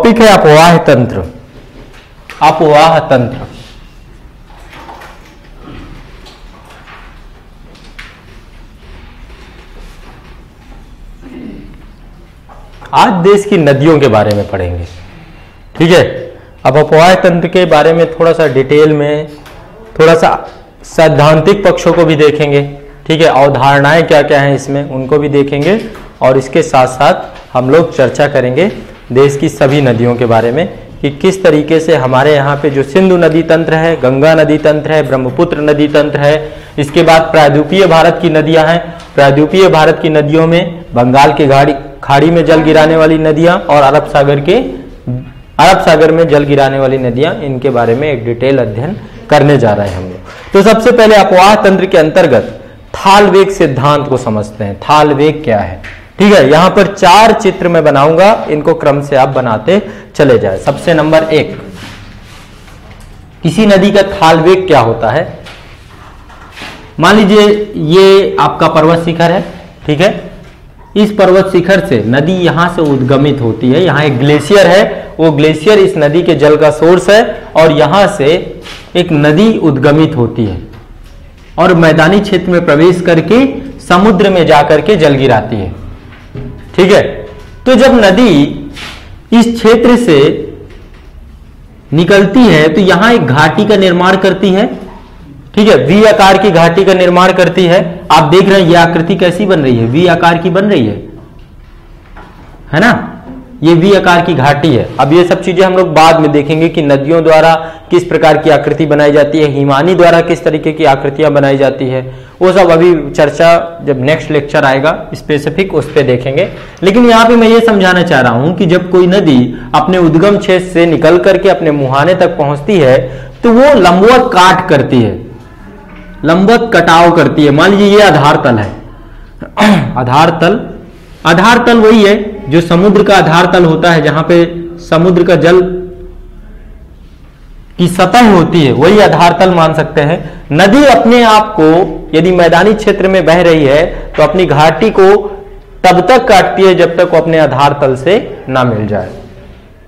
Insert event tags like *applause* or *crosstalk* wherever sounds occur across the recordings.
Topic है अपवाह तंत्र। अपवाह तंत्र। आज देश की नदियों के बारे में पढ़ेंगे। ठीक है? अब अपवाह तंत्र के बारे में थोड़ा सा डिटेल में, थोड़ा सा सैद्धांतिक पक्षों को भी देखेंगे। ठीक है? अवधारणाएँ क्या क्या हैं इसमें, उनको भी देखेंगे और इसके साथ साथ हम लोग चर्चा करेंगे। देश की सभी नदियों के बारे में कि किस तरीके से हमारे यहाँ पे जो सिंधु नदी तंत्र है, गंगा नदी तंत्र है, ब्रह्मपुत्र नदी तंत्र है, इसके बाद प्रायद्वीपीय भारत की नदियाँ हैं। प्रायद्वीपीय भारत की नदियों में बंगाल की गाड़ी, खाड़ी में जल गिराने वाली नदियाँ और अरब सागर के, अरब सागर में जल गिराने वाली नदियाँ, इनके बारे में एक डिटेल अध्ययन करने जा रहे हैं हम लोग। तो सबसे पहले अपवाह तंत्र के अंतर्गत थाल वेग सिद्धांत को समझते हैं। थाल वेग क्या है? ठीक है, यहाँ पर चार चित्र मैं बनाऊँगा, इनको क्रम से आप बनाते चले जाए। सबसे नंबर एक, किसी नदी का थाल वेग क्या होता है? मान लीजिए ये आपका पर्वत शिखर है, ठीक है? इस पर्वत शिखर से नदी यहाँ से उद्गमित होती है, यहाँ एक ग्लेशियर है, वो ग्लेशियर इस नदी के जल का सोर्स है, और यहाँ से एक नदी उद्गमित होती है, और मैदानी क्षेत्र में प्रवेश करके समुद्र में जाकर के जल गिराती है। ठीक है? तो जब नदी इस क्षेत्र से निकलती है तो यहाँ एक घाटी का निर्माण करती है। ठीक है? वी आकार की घाटी का निर्माण करती है। आप देख रहे हैं यह आकृति कैसी बन रही है? वी आकार की बन रही है। है ना? ये वी आकार की घाटी है। अब ये सब चीज़ें हम लोग बाद में देखेंगे कि नदियों द्वारा किस प्रकार की आकृति बनाई जाती है, हिमानी द्वारा किस तरीके की आकृतियाँ बनाई जाती है। वो सब अभी चर्चा जब नेक्स्ट लेक्चर आएगा स्पेसिफिक उस पर देखेंगे। लेकिन यहाँ पे मैं ये समझाना चाह रहा हूँ कि जब कोई नदी अपने उद्गम क्षेत्र से निकल करके अपने मुहाने तक पहुँचती है तो वो लंबवत काट करती है। लंबवत कटाव करती है। मान लीजिए ये आधार तल है। *clears throat* आधार तल? आधार तल वही है जो समुद्र का आधार तल होता है, जहाँ पे समुद्र का जल की सतह होती है, वही आधार तल मान सकते हैं। नदी अपने आप को, यदि मैदानी क्षेत्र में बह रही है तो अपनी घाटी को तब तक काटती है, जब तक वो अपने आधार तल से ना मिल जाए।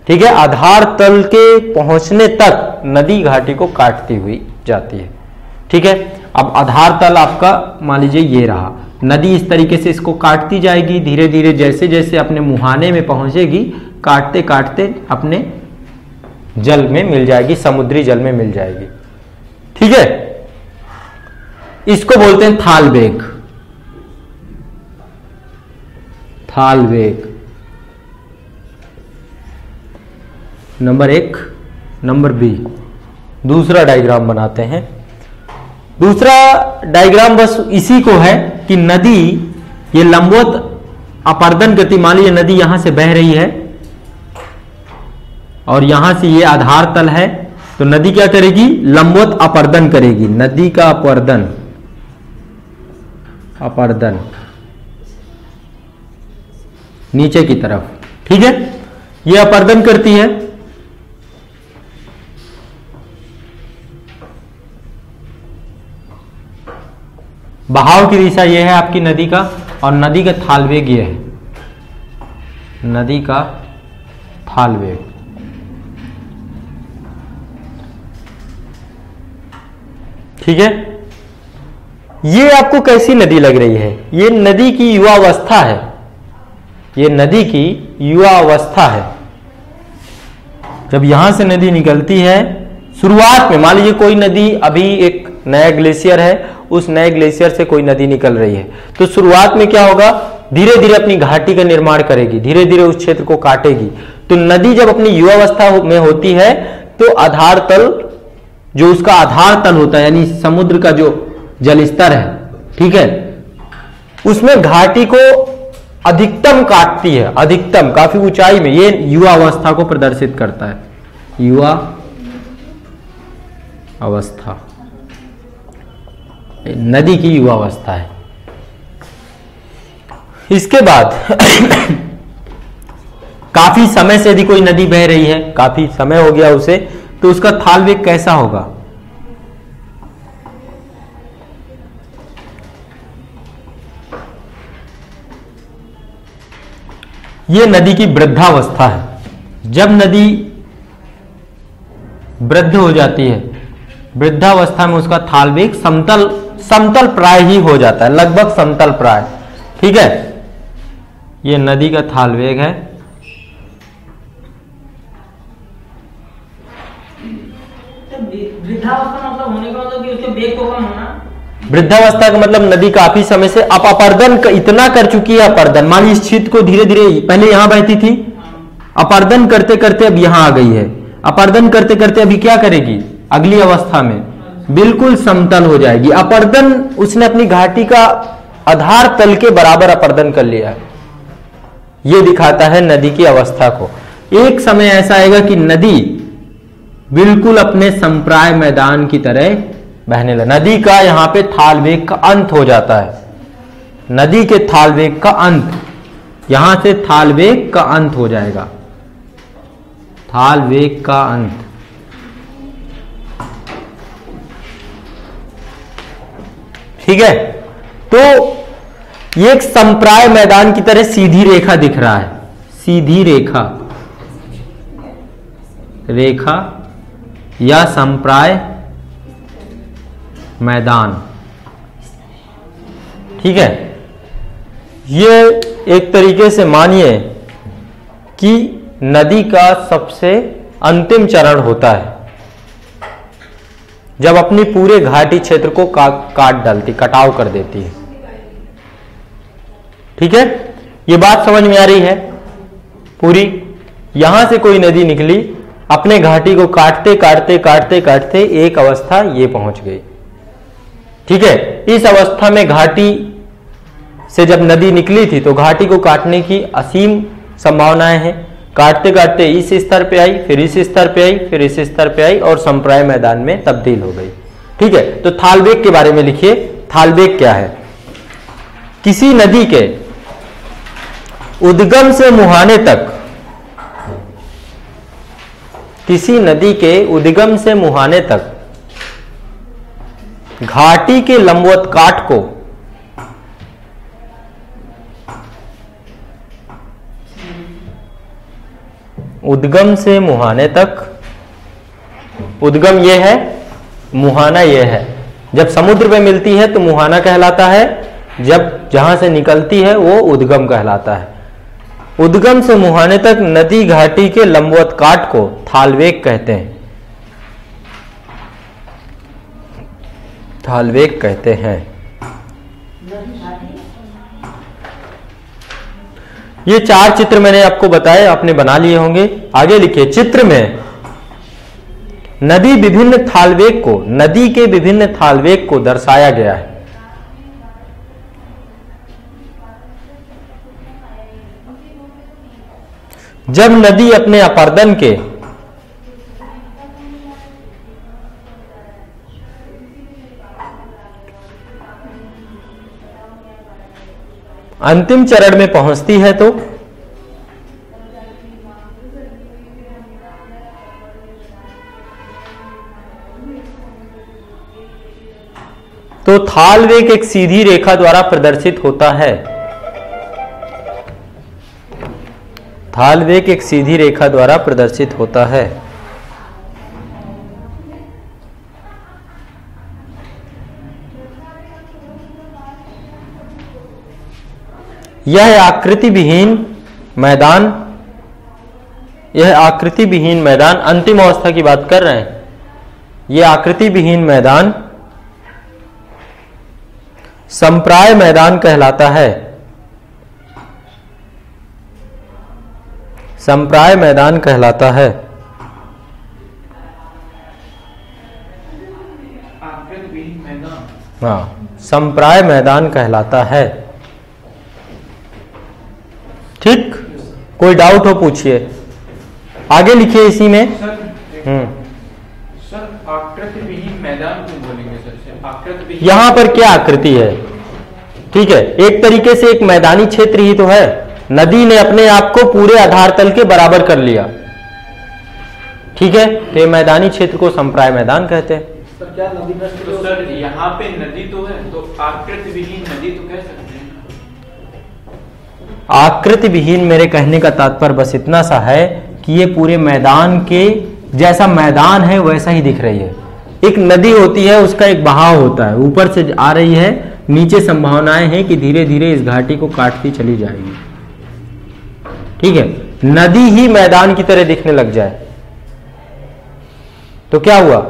ठीक है? आधार तल के पहुँचने तक नदी घाटी को काटती हुई जाती है। ठीक है? अब आधार तल आपका, मान लीजिए, ये रहा। नदी इस तरीके से इसको काटती जाएगी धीरे धीरे जैसे जैसे अपने मुहाने में पहुंचेगी काटते काटते अपने जल में मिल जाएगी, समुद्री जल में मिल जाएगी। ठीक है? इसको बोलते हैं थाल वेग थाल वेग नंबर एक, नंबर बी। दूसरा डायग्राम बनाते हैं। दूसरा डायग्राम बस इसी को है कि नदी, ये लंबवत अपर्दन गति, मान लीजिए नदी यहाँ से बह रही है, और यहाँ से ये आधार तल है तो नदी क्या करेगी? लंबवत अपर्दन करेगी। नदी का अपर्दन अपर्दन, नीचे की तरफ़। ठीक है? ये अपर्दन करती है। बहाव की दिशा यह है आपकी नदी का और नदी का थाल वेग है। नदी का थाल वेग ठीक है? ये आपको कैसी नदी लग रही है? ये नदी की युवा अवस्था है। ये नदी की युवा अवस्था है। जब यहाँ से नदी निकलती है शुरुआत में, मान लीजिए कोई नदी अभी एक नया ग्लेशियर है, उस नए ग्लेशियर से कोई नदी निकल रही है तो शुरुआत में क्या होगा? धीरे धीरे अपनी घाटी का निर्माण करेगी धीरे धीरे उस क्षेत्र को काटेगी। तो नदी जब अपनी युवावस्था में होती है तो आधार तल, जो उसका आधार तल होता है, यानी समुद्र का जो जल स्तर है, ठीक है? उसमें घाटी को अधिकतम काटती है, अधिकतम, काफ़ी ऊंचाई में, ये युवा अवस्था को प्रदर्शित करता है। युवा अवस्था। नदी की युवा अवस्था है। इसके बाद *coughs* काफ़ी समय से यदि कोई नदी बह रही है, काफ़ी समय हो गया उसे तो उसका थाल वेग कैसा होगा? ये नदी की वृद्धावस्था है। जब नदी वृद्ध हो जाती है वृद्धावस्था में उसका थाल वेग समतल समतल प्राय ही हो जाता है लगभग समतल प्राय। ठीक है? ये नदी का थाल वेग है। तो वृद्धावस्था मतलब का मतलब वृद्धावस्था का मतलब नदी काफ़ी समय से अप अपर्दन क- इतना कर चुकी है अपर्दन। मान इस क्षेत्र को धीरे धीरे पहले यहाँ बहती थी। अपर्दन करते करते अब यहाँ आ गई है। अपर्दन करते करते अभी क्या करेगी? अगली अवस्था में बिल्कुल समतल हो जाएगी। अपर्दन, उसने अपनी घाटी का आधार तल के बराबर अपर्दन कर लिया है। ये दिखाता है नदी की अवस्था को। एक समय ऐसा आएगा कि नदी बिल्कुल अपने संप्राय मैदान की तरह बहने लगे। नदी का यहाँ पे थाल वेग का अंत हो जाता है। नदी के थाल वेग का अंत, यहाँ से थाल वेग का अंत हो जाएगा। थाल वेग का अंत। ठीक है? तो ये एक संप्राय मैदान की तरह सीधी रेखा दिख रहा है। सीधी रेखा। रेखा या संप्राय मैदान। ठीक है? ये एक तरीके से मानिए कि नदी का सबसे अंतिम चरण होता है। जब अपनी पूरे घाटी क्षेत्र को का, काट डालती कटाव कर देती है। ठीक है? ये बात समझ में आ रही है? पूरी? यहाँ से कोई नदी निकली अपने घाटी को काटते काटते काटते काटते एक अवस्था ये पहुँच गई। ठीक है? इस अवस्था में घाटी से जब नदी निकली थी तो घाटी को काटने की असीम संभावनाएँ हैं। काटते काटते इस स्तर पे आई, फिर इस स्तर पे आई, फिर इस स्तर पे आई और संप्राय मैदान में तब्दील हो गई। ठीक है तो थालबेग के बारे में लिखिए। थालबेग क्या है? किसी नदी के उद्गम से मुहाने तक, किसी नदी के उद्गम से मुहाने तक, घाटी के लंबवत काट को उद्गम से मुहाने तक। उद्गम यह है, मुहाना यह है। जब समुद्र में मिलती है तो मुहाना कहलाता है, जब जहाँ से निकलती है वो उद्गम कहलाता है। उद्गम से मुहाने तक नदी घाटी के लंबवत काट को थालवेग कहते हैं। थालवेग कहते हैं। ये चार चित्र मैंने आपको बताए, आपने बना लिए होंगे। आगे लिखिए, चित्र में नदी विभिन्न थालवेग को, नदी के विभिन्न थालवेग को दर्शाया गया है। जब नदी अपने अपर्दन के अंतिम चरण में पहुँचती है तो तो थाल वेग एक सीधी रेखा द्वारा प्रदर्शित होता है। थाल वेग एक सीधी रेखा द्वारा प्रदर्शित होता है। यह आकृति विहीन मैदान, यह आकृति विहीन मैदान अंतिम अवस्था की बात कर रहे हैं। यह आकृति विहीन मैदान संप्राय मैदान कहलाता है। संप्राय मैदान कहलाता है। हाँ संप्राय मैदान कहलाता है। ठीक? कोई डाउट हो पूछिए। आगे लिखिए इसी में सर हम्म सर आकृत विहीन मैदान क्यों बोलेंगे सर से आकृत विहीन यहाँ पर क्या आकृति है? ठीक है एक तरीके से एक मैदानी क्षेत्र ही तो है। नदी ने अपने आप को पूरे आधार तल के बराबर कर लिया। ठीक है तो ये मैदानी क्षेत्र को संप्राय मैदान कहते हैं। सर क्या नदी तो सर यहाँ पे नदी तो है तो आकृत विहीन नदी तो कह सकते हैं। आकृति विहीन मेरे कहने का तात्पर्य बस इतना सा है कि ये पूरे मैदान के जैसा मैदान है वैसा ही दिख रही है। एक नदी होती है उसका एक बहाव होता है। ऊपर से आ रही है नीचे संभावनाएँ हैं कि धीरे धीरे इस घाटी को काटती चली जाएगी। ठीक है? नदी ही मैदान की तरह दिखने लग जाए। तो क्या हुआ?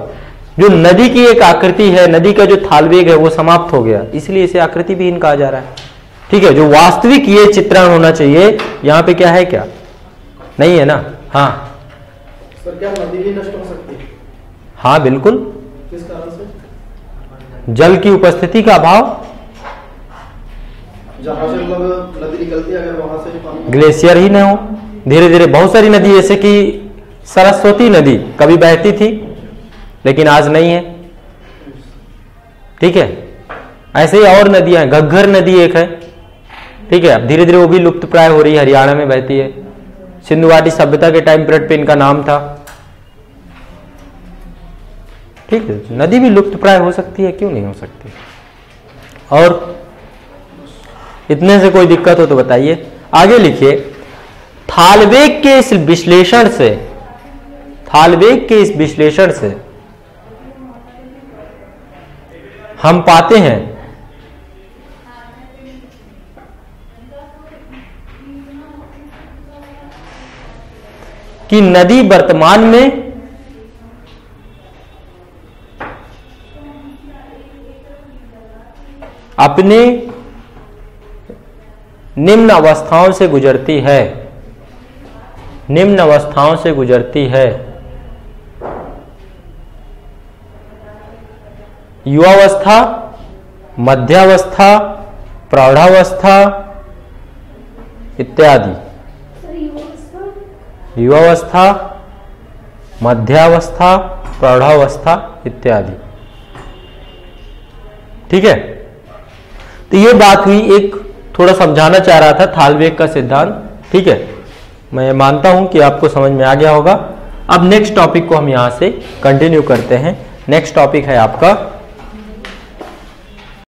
जो नदी की एक आकृति है नदी का जो थालवेग है वो समाप्त हो गया। इसलिए इसे आकृति विहीन कहा जा रहा है। ठीक है? जो वास्तविक ये चित्रण होना चाहिए यहाँ पे क्या है क्या? नहीं है ना? हाँ। सर क्या नदी भी नष्ट हो सकती है? हाँ बिल्कुल। किस कारण से? जल की उपस्थिति का अभाव। जहाँ से मतलब नदी निकलती है अगर वहाँ से पानी ग्लेशियर ही ना हो। धीरे धीरे बहुत सारी नदी जैसे कि सरस्वती नदी कभी बहती थी लेकिन आज नहीं है। ठीक है? ऐसे ही और नदियाँ हैं। घग्घर नदी एक है। ठीक है? अब धीरे धीरे वो भी लुप्त प्राय हो रही है। हरियाणा में बहती है। सिंधु घाटी सभ्यता के टाइम पीरियड पे इनका नाम था। ठीक है, नदी भी लुप्त प्राय हो सकती है, क्यों नहीं हो सकती? और इतने से कोई दिक्कत हो तो बताइए। आगे लिखिए, थालवेग के इस विश्लेषण से, थालवेग के इस विश्लेषण से हम पाते हैं, कि नदी वर्तमान में अपने निम्न अवस्थाओं से गुजरती है। निम्न अवस्थाओं से गुजरती है। युवावस्था, मध्यावस्था, प्रौढ़ावस्था इत्यादि। युवावस्था, मध्यावस्था, प्रौढ़ावस्था इत्यादि। ठीक है? तो ये बात हुई एक थोड़ा समझाना चाह रहा था थालवेग का सिद्धांत। ठीक है? मैं मानता हूँ कि आपको समझ में आ गया होगा। अब नेक्स्ट टॉपिक को हम यहाँ से कंटिन्यू करते हैं। नेक्स्ट टॉपिक है आपका